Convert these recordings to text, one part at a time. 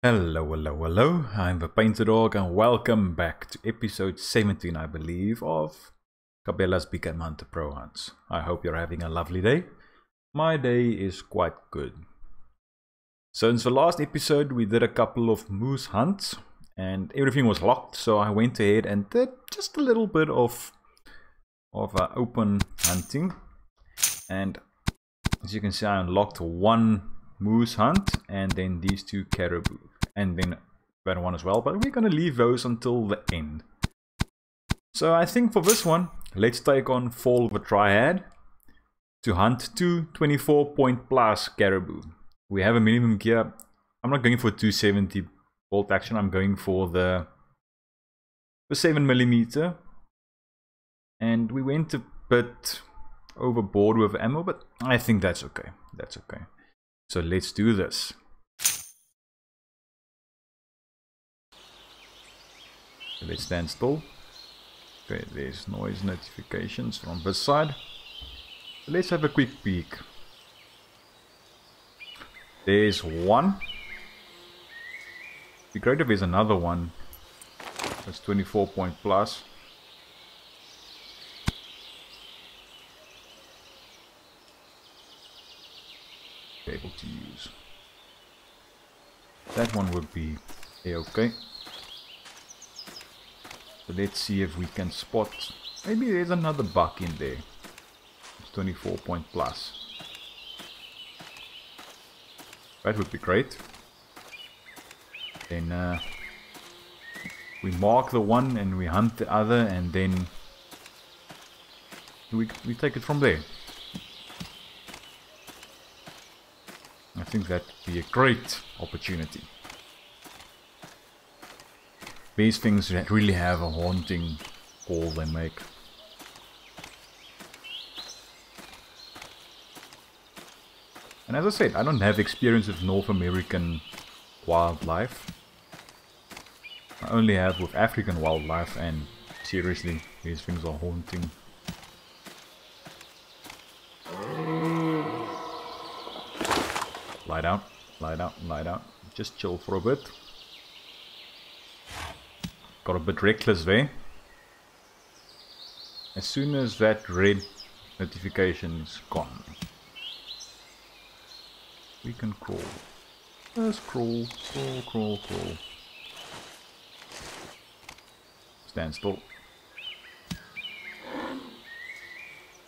Hello, hello, hello. I'm the Painted Dog, and welcome back to episode 17, I believe, of Cabela's Big Hunter Pro Hunts. I hope you're having a lovely day. My day is quite good. So, in the last episode, we did a couple of moose hunts, and everything was locked. So I went ahead and did just a little bit of of uh, open hunting, and as you can see, I unlocked one moose hunt and then these two caribou. And then that one as well but we're gonna leave those until the end. So I think for this one let's take on Fall of a Triad to hunt two 24 point plus caribou. We have a minimum gear. I'm not going for 270 bolt action I'm going for the the 7 millimeter. And we went a bit overboard with ammo but I think that's okay. That's okay so let's do this. Let's stand still. Okay, there's noise notifications from this side. Let's have a quick peek. There's one. Be great if there's another one. That's 24 point plus. Able to use. That one would be a-okay. So let's see if we can spot... Maybe there's another buck in there. It's 24 point plus. That would be great. Then uh, we mark the one and we hunt the other and then we, we take it from there. Think that would be a great opportunity. These things really have a haunting call they make. And as I said, I don't have experience with North American wildlife. I only have with African wildlife and seriously, these things are haunting. Lie down, lie down, lie down. Just chill for a bit. Got a bit reckless there. As soon as that red notification is gone, we can crawl. Let's crawl, crawl, crawl, crawl. Stand still.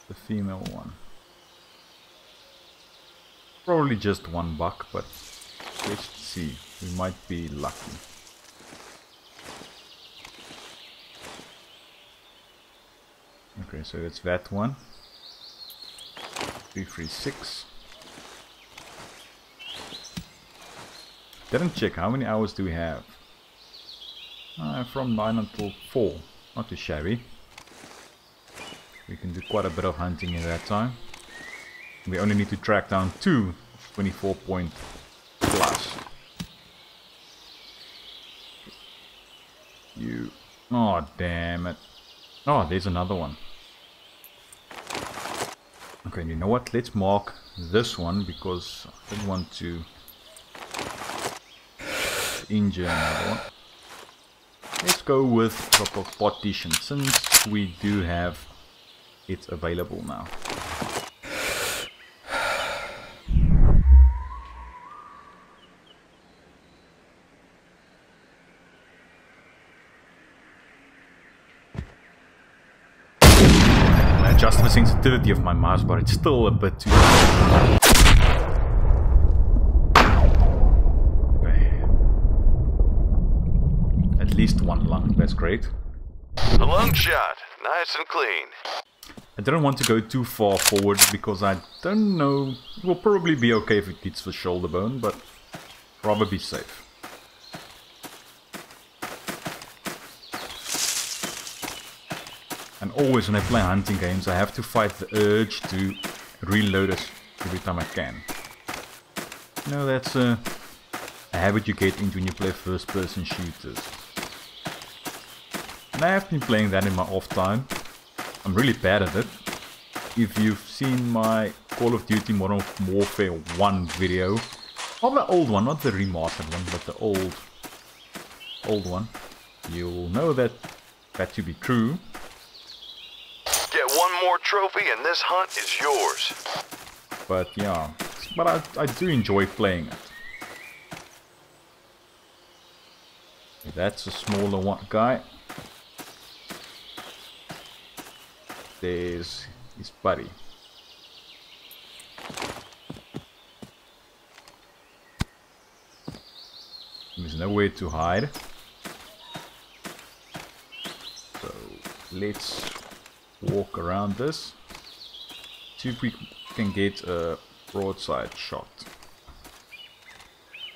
The female one. Probably just one buck, but let's see. We might be lucky. Okay, so it's that one. 336. Didn't check how many hours do we have. Uh, from 9 until 4. Not too shabby. We can do quite a bit of hunting in that time. We only need to track down two 24 point plus. You. Oh, damn it. Oh, there's another one. Okay, you know what? Let's mark this one because I don't want to injure another one. Let's go with proper partition since we do have it available now. Adjust the sensitivity of my mouse, but it's still a bit too... Okay. At least one lung, that's great. A lung shot, nice and clean. I didn't want to go too far forward because I don't know... It will probably be okay if it hits the shoulder bone, but rather be safe. And always when I play hunting games, I have to fight the urge to reload it every time I can. You know, that's a, a habit you get into when you play first-person shooters. And I have been playing that in my off time. I'm really bad at it. If you've seen my Call of Duty Modern Warfare 1 video, Of the old one, not the remastered one, but the old, old one. You'll know that that to be true. More trophy and this hunt is yours. But yeah, but I, I do enjoy playing it. That's a smaller one guy. There's his buddy. There's nowhere to hide. So let's walk around this. See if we can get a broadside shot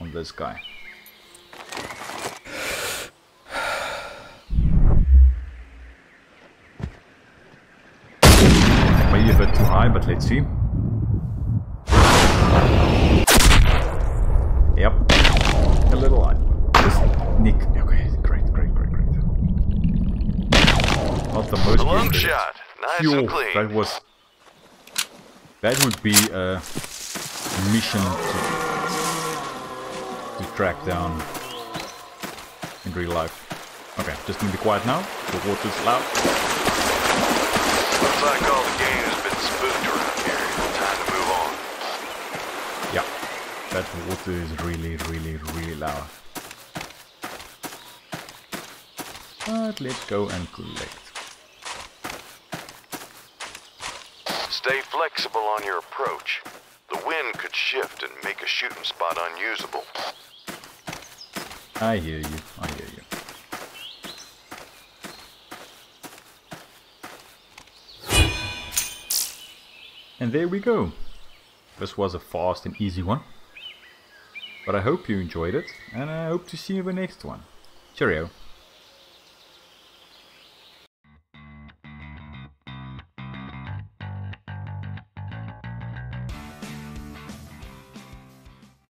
on this guy. Maybe a bit too high, but let's see. Yep. A little high. Just nick. Okay, great, great, great, great. Not the most Lung accurate. shot. Nice Phew, and clean. that was... That would be a mission to, to track down in real life. Okay, just need to be quiet now. The water's loud. Looks like all the game has been spooked around here. Time to move on. Yeah, that water is really, really, really loud. But let's go and collect. Stay flexible on your approach. The wind could shift and make a shooting spot unusable. I hear you, I hear you. And there we go. This was a fast and easy one. But I hope you enjoyed it, and I hope to see you in the next one. Cheerio.